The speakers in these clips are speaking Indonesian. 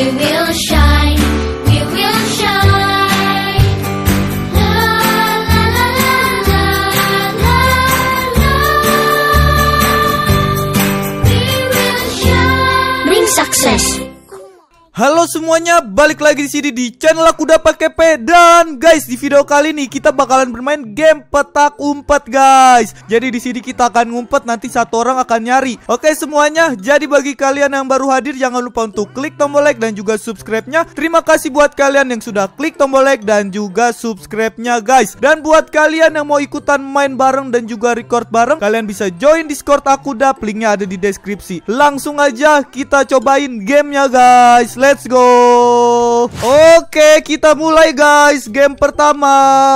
give me Halo semuanya, balik lagi di sini di channel aku udah pakai P dan guys di video kali ini kita bakalan bermain game petak umpet guys. Jadi di sini kita akan ngumpet nanti satu orang akan nyari. Oke semuanya, jadi bagi kalian yang baru hadir jangan lupa untuk klik tombol like dan juga subscribe-nya. Terima kasih buat kalian yang sudah klik tombol like dan juga subscribe-nya guys. Dan buat kalian yang mau ikutan main bareng dan juga record bareng, kalian bisa join Discord aku dah, linknya ada di deskripsi. Langsung aja kita cobain gamenya guys. Let's go. Oke, kita mulai guys. Game pertama.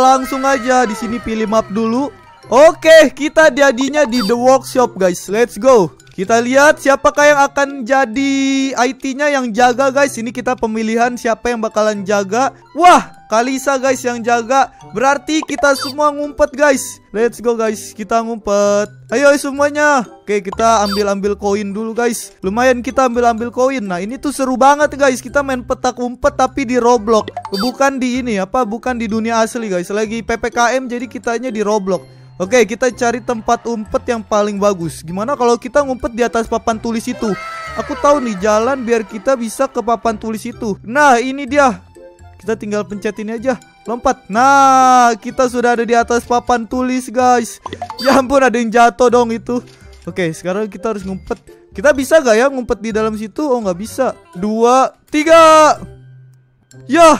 Langsung aja di sini pilih map dulu. Oke, kita jadinya di The Workshop guys. Let's go. Kita lihat siapakah yang akan jadi IT-nya yang jaga guys. Ini kita pemilihan siapa yang bakalan jaga. Wah, Kalisa guys yang jaga. Berarti kita semua ngumpet guys. Let's go guys, kita ngumpet. Ayo semuanya. Oke, kita ambil-ambil koin dulu guys. Lumayan kita ambil-ambil koin. Nah, ini tuh seru banget guys. Kita main petak umpet tapi di Roblox. Bukan di ini apa? Bukan di dunia asli guys. Lagi PPKM jadi kitanya di Roblox. Oke, kita cari tempat umpet yang paling bagus. Gimana kalau kita ngumpet di atas papan tulis itu? Aku tahu nih jalan biar kita bisa ke papan tulis itu. Nah, ini dia. Kita tinggal pencet ini aja. Lompat. Nah, kita sudah ada di atas papan tulis, guys. Ya ampun, ada yang jatuh dong itu. Oke, sekarang kita harus ngumpet. Kita bisa gak ya ngumpet di dalam situ? Oh, nggak bisa. Dua, tiga. Ya,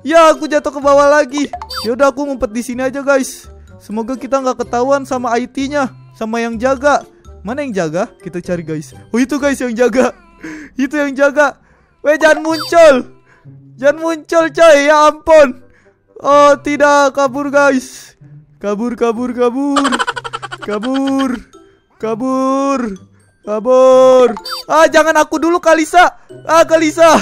ya aku jatuh ke bawah lagi. Yaudah, aku ngumpet di sini aja, guys. Semoga kita nggak ketahuan sama IT-nya, sama yang jaga. Mana yang jaga? Kita cari guys. Oh itu guys yang jaga. itu yang jaga. Weh jangan muncul. Jangan muncul coy. Ya ampun. Oh tidak kabur guys. Kabur kabur kabur. Kabur. Kabur. Kabur. Ah jangan aku dulu Kalisa. Ah Kalisa.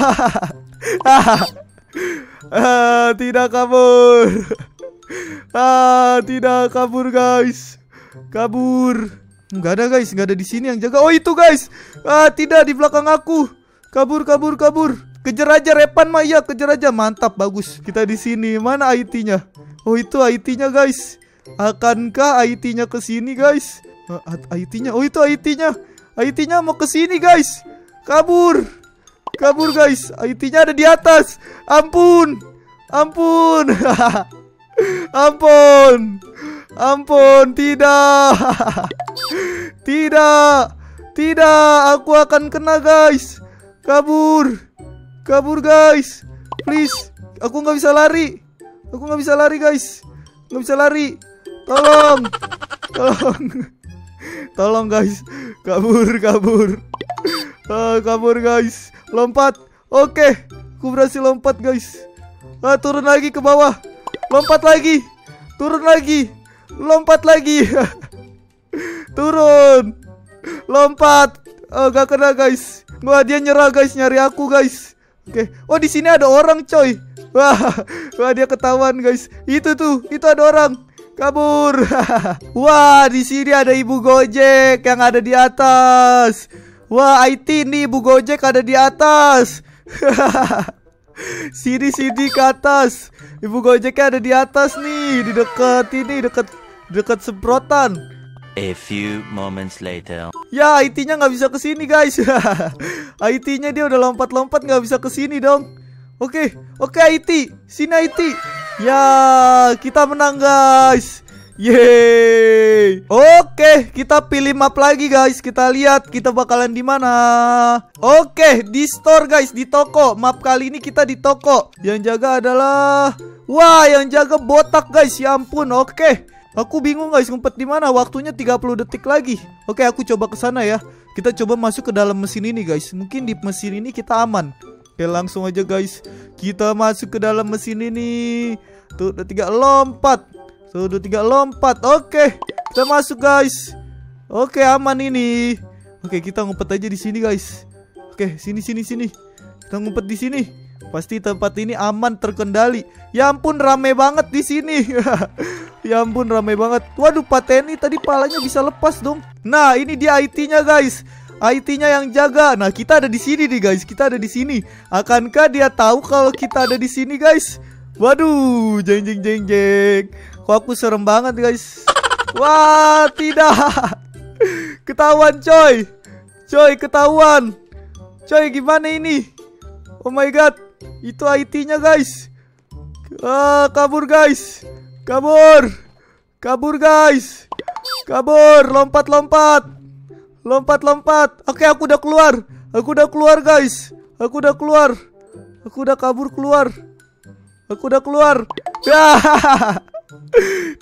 ah, tidak kabur. Ah, tidak kabur guys. Kabur. Enggak ada guys, enggak ada di sini yang jaga. Oh, itu guys. Ah, tidak di belakang aku. Kabur, kabur, kabur. Kejar aja Repan Maya, kejar aja. Mantap, bagus. Kita di sini. Mana IT-nya? Oh, itu IT-nya guys. Akankah IT-nya ke sini guys? Ah, IT-nya. Oh, itu IT-nya. IT-nya mau ke sini guys. Kabur. Kabur guys. IT-nya ada di atas. Ampun. Ampun. Ampun. Ampun Tidak. Tidak. Tidak Aku akan kena guys. Kabur. Kabur guys. Please Aku nggak bisa lari. Aku nggak bisa lari guys. Nggak bisa lari. Tolong. Tolong. Tolong guys. Kabur Kabur. Ah, Kabur guys. Lompat. Oke Aku berhasil lompat guys. Ah, Turun lagi ke bawah Lompat lagi. Turun lagi. Lompat lagi. Turun. Lompat. Oh, gak kena, guys. Wah, dia nyerah, guys. Nyari aku, guys. Oke. Oh, di sini ada orang, coy. Wah, wah dia ketahuan, guys. Itu tuh, itu ada orang. Kabur. wah, di sini ada ibu Gojek yang ada di atas. Wah, IT nih ibu Gojek ada di atas. Sini sini ke atas. Ibu Gojeknya ada di atas nih, di dekat ini, dekat dekat semprotan. A few moments later. Ya, IT-nya nggak bisa ke sini, guys. IT-nya dia udah lompat-lompat nggak bisa ke sini dong. Oke, oke IT, sini IT. Ya, kita menang, guys. Yeay. Oke, kita pilih map lagi guys. Kita lihat kita bakalan di mana. Oke, di store guys, di toko. Map kali ini kita di toko. Yang jaga adalah Wah, yang jaga botak guys. Ya ampun. Oke. Aku bingung guys ngumpet di mana. Waktunya 30 detik lagi. Oke, aku coba ke sana ya. Kita coba masuk ke dalam mesin ini guys. Mungkin di mesin ini kita aman. Oke, langsung aja guys. Kita masuk ke dalam mesin ini. Tuh, udah tiga lompat. Satu, dua, tiga, lompat. Oke, kita masuk guys. Oke, aman ini. Oke, kita ngumpet aja di sini guys. Oke, sini, sini, sini. Kita ngumpet di sini. Pasti tempat ini aman terkendali. Ya ampun, rame banget di sini. ya ampun, rame banget. Waduh, Pateni tadi palanya bisa lepas dong. Nah, ini dia IT-nya guys. IT-nya yang jaga. Nah, kita ada di sini nih guys. Kita ada di sini. Akankah dia tahu kalau kita ada di sini guys? Waduh, jeng jeng jeng jeng. Kok aku serem banget guys. Wah, tidak. Ketahuan coy. Coy, ketahuan. Coy, gimana ini? Oh my god. Itu IT-nya guys. Ah, kabur guys. Kabur. Kabur guys. Kabur, lompat-lompat. Lompat-lompat. Oke, aku udah keluar. Aku udah keluar, guys. Aku udah keluar. Aku udah kabur keluar. Aku udah keluar. Ya.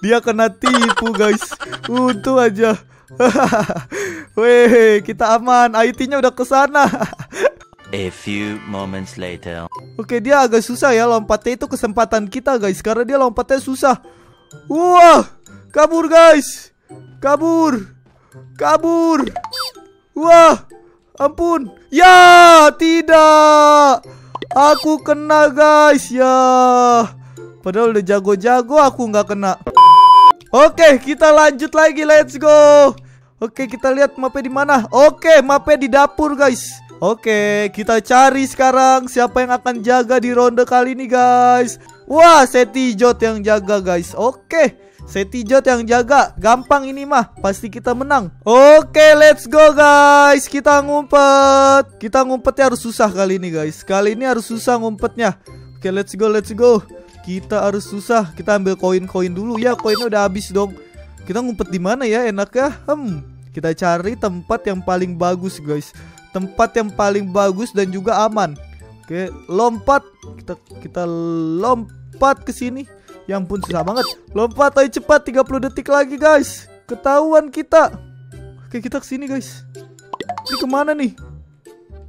Dia kena tipu, guys. Untung aja. Weh, kita aman. IT-nya udah ke sana. A few moments later. Oke, dia agak susah ya lompatnya itu kesempatan kita, guys. Karena dia lompatnya susah. Wah, kabur, guys. Kabur. Kabur. Wah, ampun. Ya, tidak. Aku kena, guys. Ya. Padahal udah jago-jago aku nggak kena. Oke, kita lanjut lagi. Let's go. Oke, kita lihat mapnya di mana. Oke, mapnya di dapur, guys. Oke, kita cari sekarang siapa yang akan jaga di ronde kali ini, guys. Wah, Setijot yang jaga, guys. Oke, Setijot yang jaga. Gampang ini mah, pasti kita menang. Oke, let's go, guys. Kita ngumpet. Kita ngumpetnya harus susah kali ini, guys. Kali ini harus susah ngumpetnya. Oke, let's go, let's go. Kita harus susah. Kita ambil koin-koin dulu ya. Koinnya udah habis dong. Kita ngumpet di mana ya enaknya? Hmm, kita cari tempat yang paling bagus, guys. Tempat yang paling bagus dan juga aman. Oke, lompat. Kita kita lompat ke sini. Ya ampun susah banget. Lompat ayo cepat 30 detik lagi, guys. Ketahuan kita. Oke, kita ke sini, guys. Ini ke mana nih?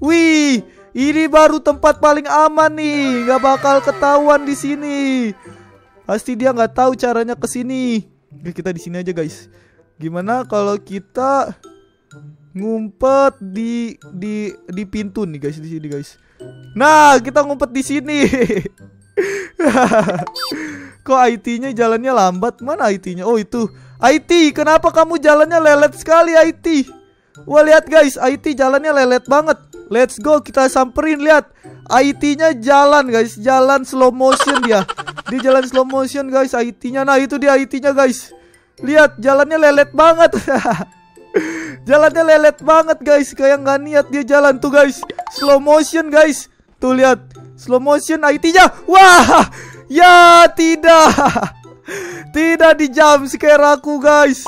Wih, ini baru tempat paling aman nih. Gak bakal ketahuan di sini. Pasti dia nggak tahu caranya ke sini. Kita di sini aja, guys. Gimana kalau kita ngumpet di di di pintu nih, guys, di sini, guys. Nah, kita ngumpet di sini. Kok IT-nya jalannya lambat? Mana IT-nya? Oh, itu. IT, kenapa kamu jalannya lelet sekali, IT? Wah, lihat guys, IT jalannya lelet banget. Let's go, kita samperin, lihat. IT-nya jalan, guys. Jalan slow motion dia. Dia jalan slow motion, guys. IT-nya. Nah, itu dia IT-nya, guys. Lihat, jalannya lelet banget. jalannya lelet banget, guys. Kayak nggak niat dia jalan tuh, guys. Slow motion, guys. Tuh lihat, slow motion IT-nya. Wah, ya tidak. Tidak di jump scare aku, guys.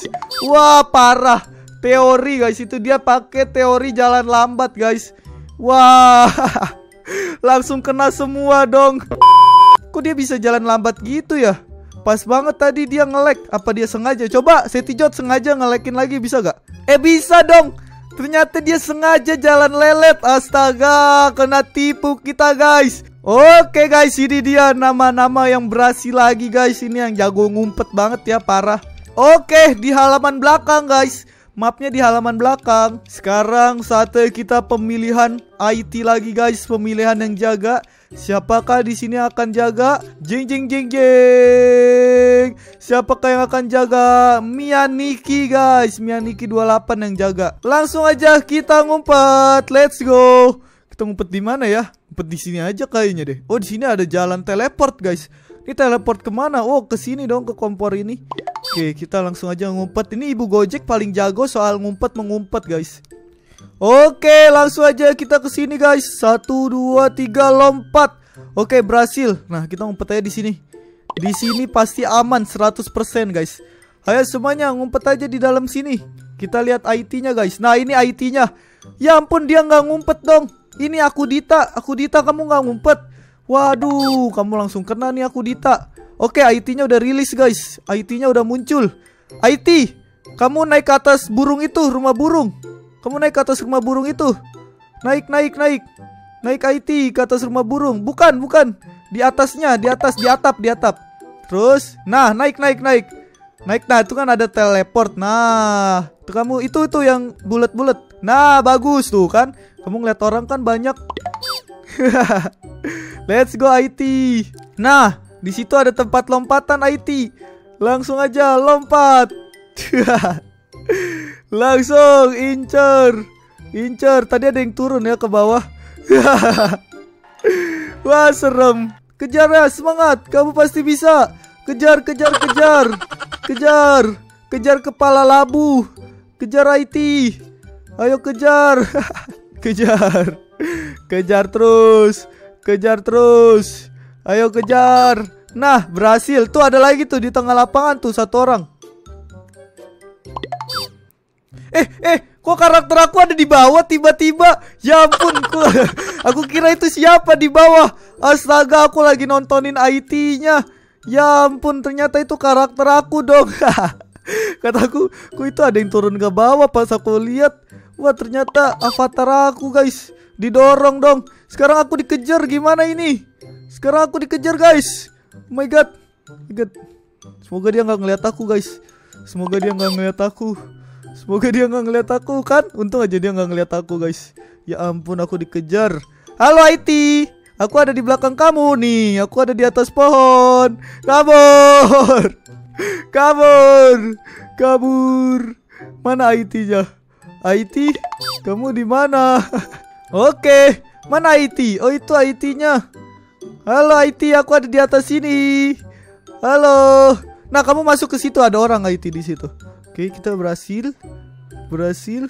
Wah, parah. Teori, guys. Itu dia pakai teori jalan lambat, guys. Wah. Langsung kena semua dong. Kok dia bisa jalan lambat gitu ya? Pas banget tadi dia ngelek. Apa dia sengaja? Coba Setijot sengaja ngelekin lagi bisa gak? Eh bisa dong. Ternyata dia sengaja jalan lelet. Astaga, kena tipu kita guys. Oke guys, ini dia nama-nama yang berhasil lagi guys. Ini yang jago ngumpet banget ya, parah. Oke, di halaman belakang guys. Mapnya di halaman belakang. Sekarang saatnya kita pemilihan IT lagi guys, pemilihan yang jaga. Siapakah di sini akan jaga? Jeng jeng jeng jeng. Siapakah yang akan jaga? Mianiki guys. Mianiki 28 yang jaga. Langsung aja kita ngumpet. Let's go. Kita ngumpet di mana ya? Ngumpet di sini aja kayaknya deh. Oh, di sini ada jalan teleport guys. Ini teleport ke mana? Oh, ke sini dong ke kompor ini. Oke, kita langsung aja ngumpet. Ini Ibu Gojek paling jago soal ngumpet mengumpet, guys. Oke, langsung aja kita ke sini, guys. Satu, dua, tiga, lompat. Oke, berhasil. Nah, kita ngumpet aja di sini. Di sini pasti aman 100%, guys. Ayo semuanya ngumpet aja di dalam sini. Kita lihat IT-nya, guys. Nah, ini IT-nya. Ya ampun, dia nggak ngumpet dong. Ini aku Dita. Aku Dita, kamu nggak ngumpet. Waduh, kamu langsung kena nih aku Dita. Oke, IT-nya udah rilis guys. IT-nya udah muncul. IT, kamu naik ke atas burung itu, rumah burung. Kamu naik ke atas rumah burung itu. Naik, naik, naik. Naik IT ke atas rumah burung. Bukan, bukan. Di atasnya, di atas, di atap, di atap. Terus, nah, naik, naik, naik. Naik, nah itu kan ada teleport. Nah, itu kamu itu itu yang bulat-bulat. Nah, bagus tuh kan. Kamu ngeliat orang kan banyak. Let's go IT. Nah, di situ ada tempat lompatan IT. Langsung aja lompat. Langsung incer. Incer, tadi ada yang turun ya ke bawah. Wah, serem. Kejar ya, semangat. Kamu pasti bisa. Kejar, kejar, kejar. Kejar. Kejar kepala labu. Kejar IT. Ayo kejar. kejar. Kejar terus. Kejar terus. Ayo kejar. Nah, berhasil. Tuh ada lagi tuh di tengah lapangan tuh satu orang. Eh, eh, kok karakter aku ada di bawah tiba-tiba? Ya ampun, ku- aku kira itu siapa di bawah. Astaga, aku lagi nontonin IT-nya. Ya ampun, ternyata itu karakter aku dong. Kataku, ku itu ada yang turun ke bawah pas aku lihat. Wah, ternyata avatar aku, guys. Didorong dong. Sekarang aku dikejar gimana ini? Sekarang aku dikejar, guys. Oh my god. My god. Semoga dia nggak ngeliat aku, guys. Semoga dia nggak ngeliat aku. Semoga dia nggak ngeliat aku kan. Untung aja dia nggak ngeliat aku guys. Ya ampun aku dikejar. Halo IT. Aku ada di belakang kamu nih. Aku ada di atas pohon. Kabur. Kabur. Kabur. Mana IT-nya? IT? Kamu di mana? Oke. Mana IT? Oh itu IT-nya. Halo IT, aku ada di atas sini. Halo. Nah, kamu masuk ke situ ada orang IT di situ. Oke, kita berhasil. Berhasil.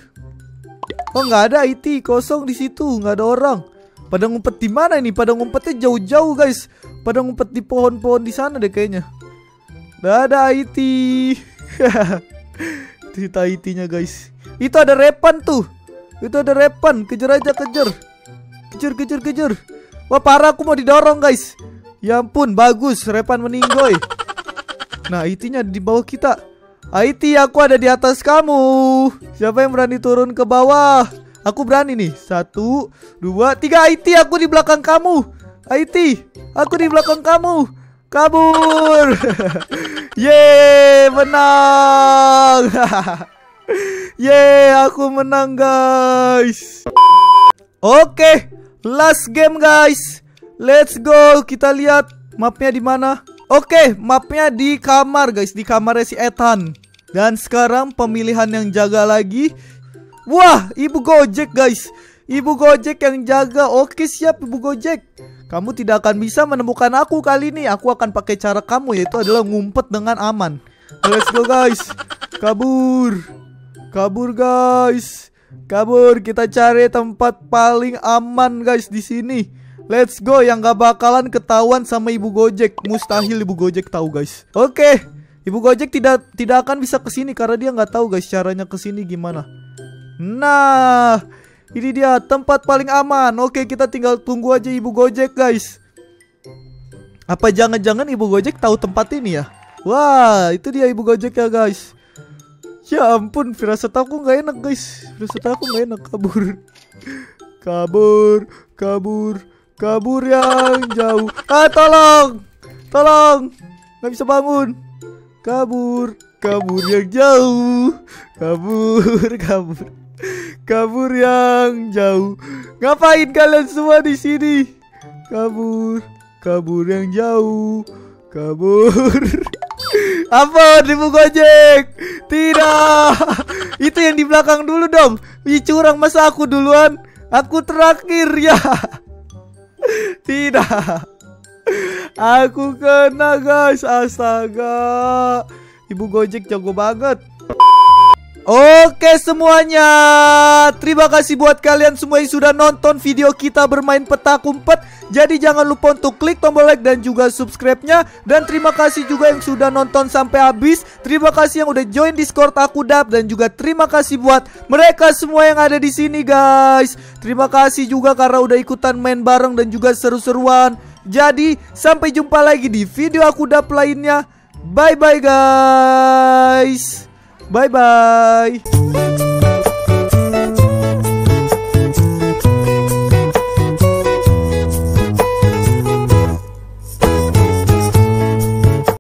Oh, nggak ada IT, kosong di situ, nggak ada orang. Pada ngumpet di mana ini? Pada ngumpetnya jauh-jauh, guys. Pada ngumpet di pohon-pohon di sana deh kayaknya. Nggak ada IT. Cerita IT-nya, guys. Itu ada repan tuh. Itu ada repan, kejar aja, kejar. Kejar, kejar, kejar. Wah, parah aku mau didorong, guys. Ya ampun, bagus. Repan meninggoy. Nah, IT-nya di bawah kita. IT, aku ada di atas kamu. Siapa yang berani turun ke bawah? Aku berani nih. Satu, dua, tiga. IT, aku di belakang kamu. IT, aku di belakang kamu. Kabur. Yeay, menang. Yeay, aku menang, guys. Oke, last game, guys. Let's go. Kita lihat mapnya di mana. Oke, mapnya di kamar guys, di kamarnya si Ethan. Dan sekarang pemilihan yang jaga lagi. Wah, Ibu Gojek guys. Ibu Gojek yang jaga. Oke, siap Ibu Gojek. Kamu tidak akan bisa menemukan aku kali ini. Aku akan pakai cara kamu yaitu adalah ngumpet dengan aman. Let's go guys. Kabur. Kabur guys. Kabur, kita cari tempat paling aman guys di sini. Let's go yang gak bakalan ketahuan sama Ibu Gojek. Mustahil Ibu Gojek tahu guys. Oke, Ibu Gojek tidak tidak akan bisa ke sini karena dia nggak tahu guys caranya ke sini gimana. Nah, ini dia tempat paling aman. Oke, kita tinggal tunggu aja Ibu Gojek guys. Apa jangan-jangan Ibu Gojek tahu tempat ini ya? Wah, itu dia Ibu Gojek ya guys. Ya ampun, firasat aku nggak enak guys. Firasat aku nggak enak kabur. Kabur, kabur, kabur yang jauh. Ah, tolong, tolong, nggak bisa bangun. Kabur, kabur yang jauh. Kabur, kabur, kabur yang jauh. Ngapain kalian semua di sini? Kabur, kabur yang jauh. Kabur. Apa Ibu Gojek? Tidak. Itu yang di belakang dulu dong. Ih curang masa aku duluan? Aku terakhir ya. Tidak. Aku kena guys. Astaga. Ibu Gojek jago banget. Oke semuanya Terima kasih buat kalian semua yang sudah nonton video kita bermain petak umpet Jadi jangan lupa untuk klik tombol like dan juga subscribe-nya. Dan terima kasih juga yang sudah nonton sampai habis. Terima kasih yang udah join Discord aku Dap Dan juga terima kasih buat mereka semua yang ada di sini guys. Terima kasih juga karena udah ikutan main bareng dan juga seru-seruan. Jadi sampai jumpa lagi di video aku Dap lainnya. Bye bye guys Bye bye.